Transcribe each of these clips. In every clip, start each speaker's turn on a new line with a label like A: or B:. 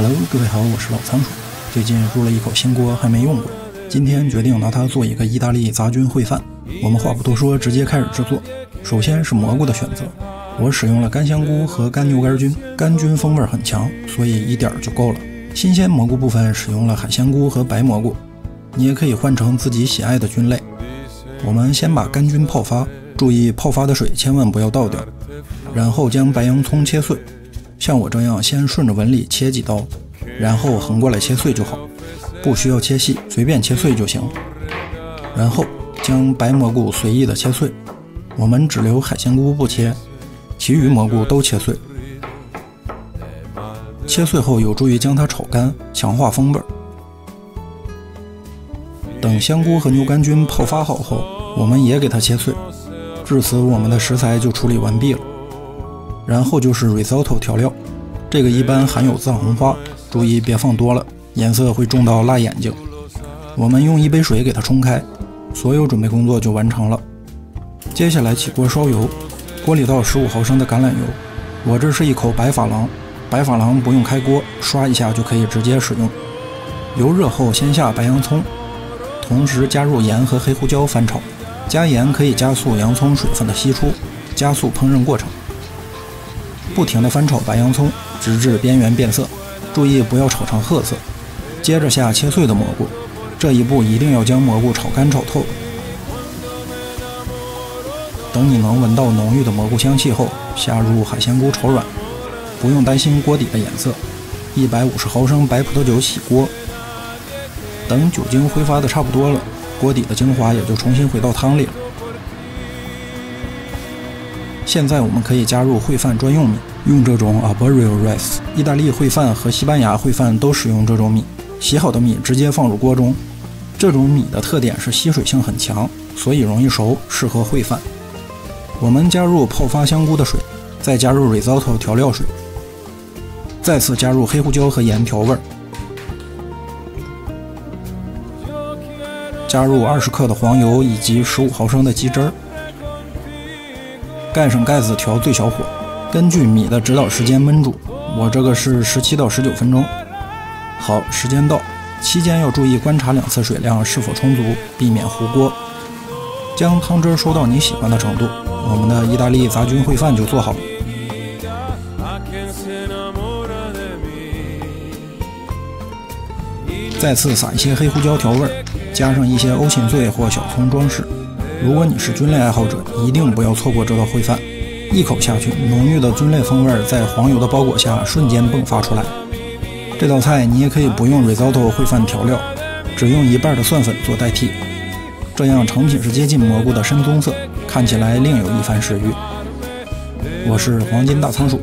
A: Hello，各位好，我是老仓鼠。最近入了一口新锅，还没用过，今天决定拿它做一个意大利杂菌烩饭。我们话不多说，直接开始制作。首先是蘑菇的选择，我使用了干香菇和干牛肝菌，干菌风味很强，所以一点就够了。新鲜蘑菇部分使用了海鲜菇和白蘑菇，你也可以换成自己喜爱的菌类。我们先把干菌泡发，注意泡发的水千万不要倒掉，然后将白洋葱切碎。像我这样，先顺着纹理切几刀，然后横过来切碎就好，不需要切细，随便切碎就行。然后将白蘑菇随意的切碎，我们只留海鲜菇不切，其余蘑菇都切碎。切碎后有助于将它炒干，强化风味。等香菇和牛肝菌泡发好后，我们也给它切碎。至此，我们的食材就处理完毕了。然后就是 risotto 调料，这个一般含有藏红花，注意别放多了，颜色会重到辣眼睛。我们用一杯水给它冲开，所有准备工作就完成了。接下来起锅烧油，锅里倒十五毫升的橄榄油。我这是一口白珐琅，白珐琅不用开锅，刷一下就可以直接使用。油热后，先下白洋葱，同时加入盐和黑胡椒翻炒。加盐可以加速洋葱水分的析出，加速烹饪过程。不停地翻炒白洋葱，直至边缘变色，注意不要炒成褐色。接着下切碎的蘑菇，这一步一定要将蘑菇炒干炒透。等你能闻到浓郁的蘑菇香气后，下入海鲜菇炒软，不用担心锅底的颜色。一百五十毫升白葡萄酒洗锅，等酒精挥发的差不多了，锅底的精华也就重新回到汤里了。现在我们可以加入烩饭专用米，用这种 Arborio rice。意大利烩饭和西班牙烩饭都使用这种米。洗好的米直接放入锅中。这种米的特点是吸水性很强，所以容易熟，适合烩饭。我们加入泡发香菇的水，再加入 risotto 调料水，再次加入黑胡椒和盐调味儿，加入二十克的黄油以及十五毫升的鸡汁儿。盖上盖子，调最小火，根据米的指导时间焖煮。我这个是十七到十九分钟。好，时间到，期间要注意观察两次水量是否充足，避免糊锅。将汤汁收到你喜欢的程度，我们的意大利杂菌烩饭就做好了。再次撒一些黑胡椒调味，加上一些欧芹碎或小葱装饰。如果你是菌类爱好者，一定不要错过这道烩饭。一口下去，浓郁的菌类风味在黄油的包裹下瞬间迸发出来。这道菜你也可以不用 risotto 烩饭调料，只用一半的蒜粉做代替，这样成品是接近蘑菇的深棕色，看起来另有一番食欲。我是黄金大仓鼠，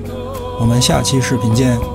A: 我们下期视频见。